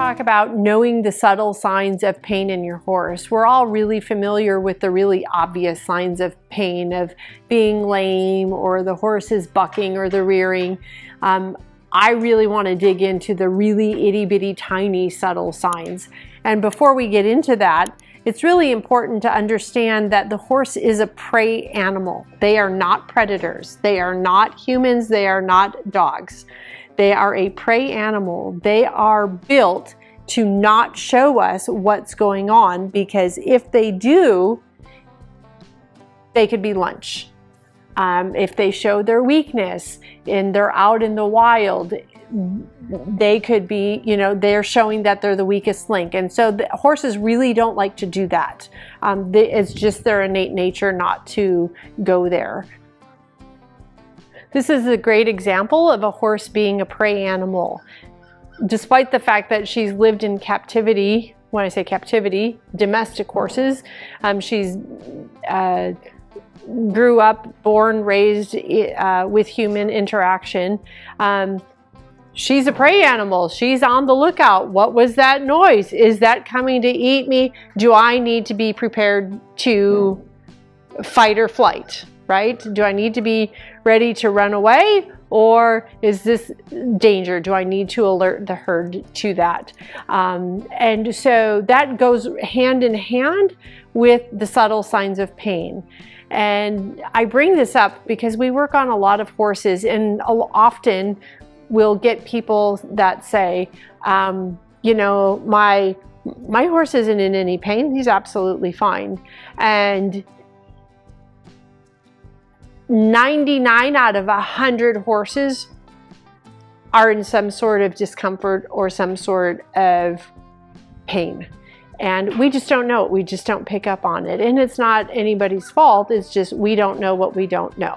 talk about knowing the subtle signs of pain in your horse. We're all really familiar with the really obvious signs of pain of being lame or the horse is bucking or the rearing. Um, I really want to dig into the really itty bitty tiny subtle signs. And before we get into that, it's really important to understand that the horse is a prey animal. They are not predators. They are not humans. They are not dogs. They are a prey animal. They are built to not show us what's going on because if they do, they could be lunch. Um, if they show their weakness and they're out in the wild, they could be, you know, they're showing that they're the weakest link. And so the horses really don't like to do that. Um, they, it's just their innate nature not to go there. This is a great example of a horse being a prey animal. Despite the fact that she's lived in captivity, when I say captivity, domestic horses, um, she's uh, grew up, born, raised uh, with human interaction. Um, she's a prey animal. She's on the lookout. What was that noise? Is that coming to eat me? Do I need to be prepared to fight or flight? Right? Do I need to be ready to run away or is this danger? Do I need to alert the herd to that? Um, and so that goes hand in hand with the subtle signs of pain. And I bring this up because we work on a lot of horses and often we'll get people that say, um, you know, my my horse isn't in any pain. He's absolutely fine. And 99 out of 100 horses are in some sort of discomfort or some sort of pain. And we just don't know it. We just don't pick up on it. And it's not anybody's fault. It's just we don't know what we don't know.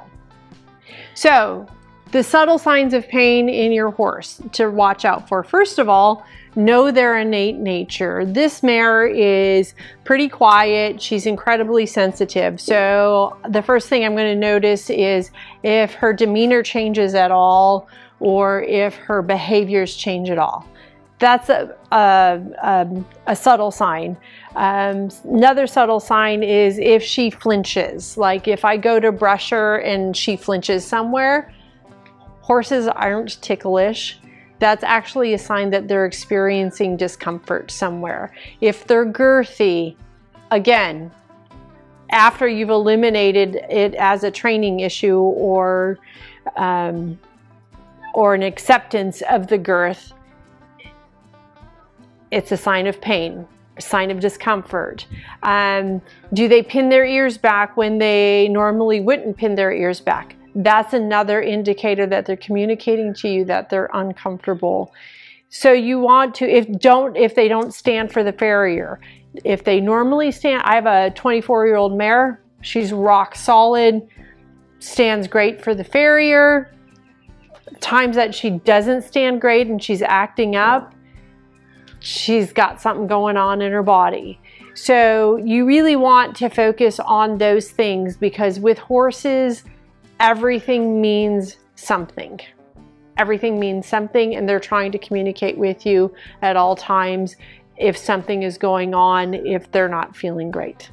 So the subtle signs of pain in your horse to watch out for. First of all, know their innate nature. This mare is pretty quiet. She's incredibly sensitive. So the first thing I'm going to notice is if her demeanor changes at all or if her behaviors change at all. That's a, a, a, a subtle sign. Um, another subtle sign is if she flinches. Like if I go to brush her and she flinches somewhere, horses aren't ticklish, that's actually a sign that they're experiencing discomfort somewhere. If they're girthy, again, after you've eliminated it as a training issue or um, or an acceptance of the girth, it's a sign of pain, a sign of discomfort. Um, do they pin their ears back when they normally wouldn't pin their ears back? That's another indicator that they're communicating to you that they're uncomfortable. So you want to, if don't, if they don't stand for the farrier, if they normally stand, I have a 24 year old mare, she's rock solid, stands great for the farrier. Times that she doesn't stand great and she's acting up, she's got something going on in her body. So you really want to focus on those things because with horses, everything means something. Everything means something and they're trying to communicate with you at all times if something is going on, if they're not feeling great.